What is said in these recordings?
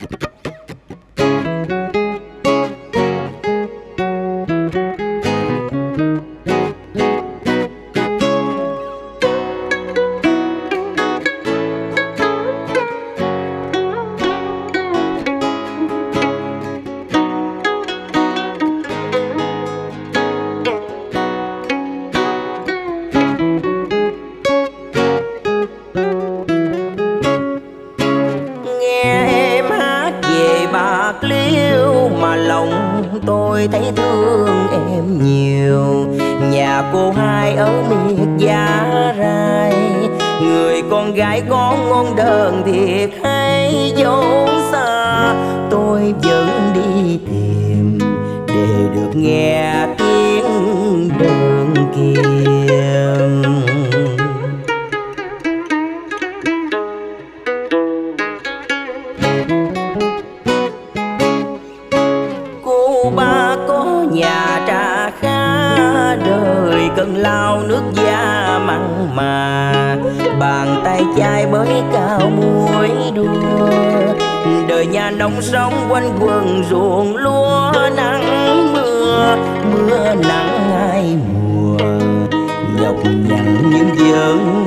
you mà lòng tôi thấy thương em nhiều. Nhà cô hai ở miệt giá rai, Người con gái có ngôn đơn thiệt hay dấu xa. Tôi vẫn đi tìm để được nghe tiếng cần lao nước da mặn mà. Bàn tay chai bới cao muối đua. Đời nhà nông sống quanh quần ruộng lúa nắng mưa. Mưa nắng hai mùa. Nhọc nhằn những giấc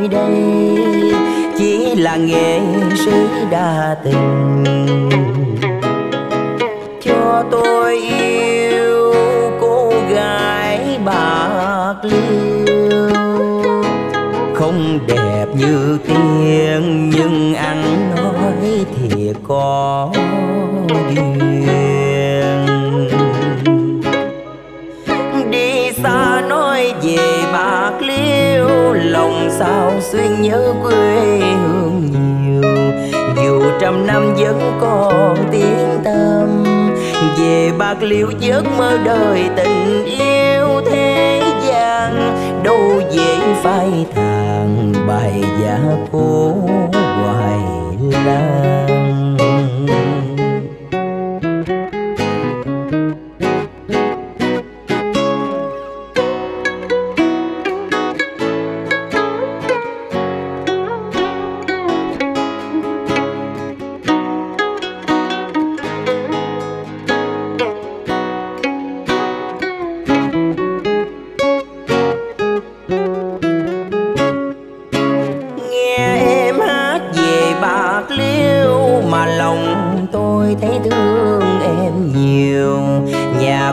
nơi đây. Chỉ là nghệ sĩ đa tình. Cho tôi yêu cô gái bạc liêu. Không đẹp như tiên, nhưng anh nói thì có điều. lòng sao xuyên nhớ quê hương nhiều. Dù trăm năm vẫn còn tiếng tâm về bạc liêu giấc mơ đời tình yêu thế gian, đâu dễ phai tàn bài giả cô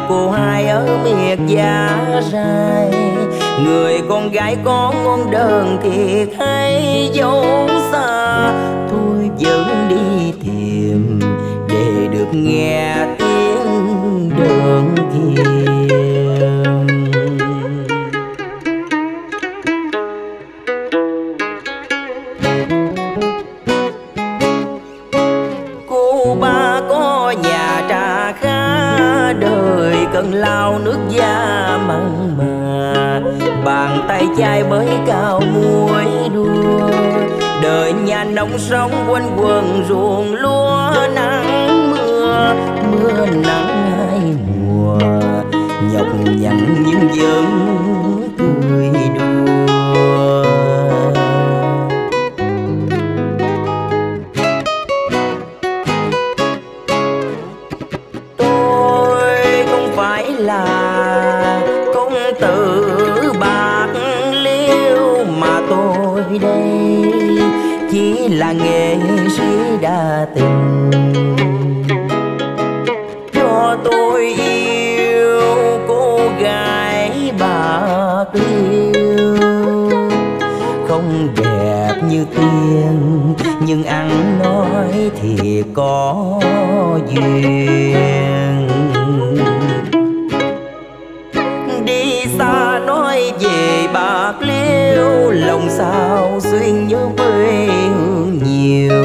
cô hai ở miệt giá rai. Người con gái có ngôn đơn thiệt hay dấu xa. Thôi vẫn đi tìm, để được nghe tiếng lao nước da mặn mà. Bàn tay chai bới cao muối đua. Đời nhà nông sông quanh quần ruộng lúa nắng mưa. Mưa nắng hai mùa. Nhọc nhằn những dớm từ bạc liêu mà tôi đây chỉ là nghệ sĩ đa tình. Cho tôi yêu cô gái bạc liêu. Không đẹp như tiên, nhưng ăn nói thì có duyên. lòng sao, duyên nhớ quê hương nhiều.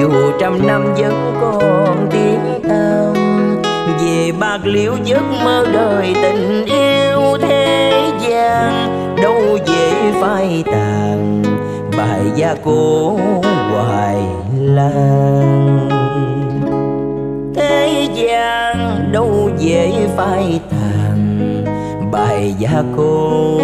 Dù trăm năm vẫn còn tiếng tâm về bạc liễu giấc mơ đời tình yêu thế gian, đâu dễ phai tàn. Bài gia cố hoài lan thế gian đâu dễ phai tàn. Bài gia cô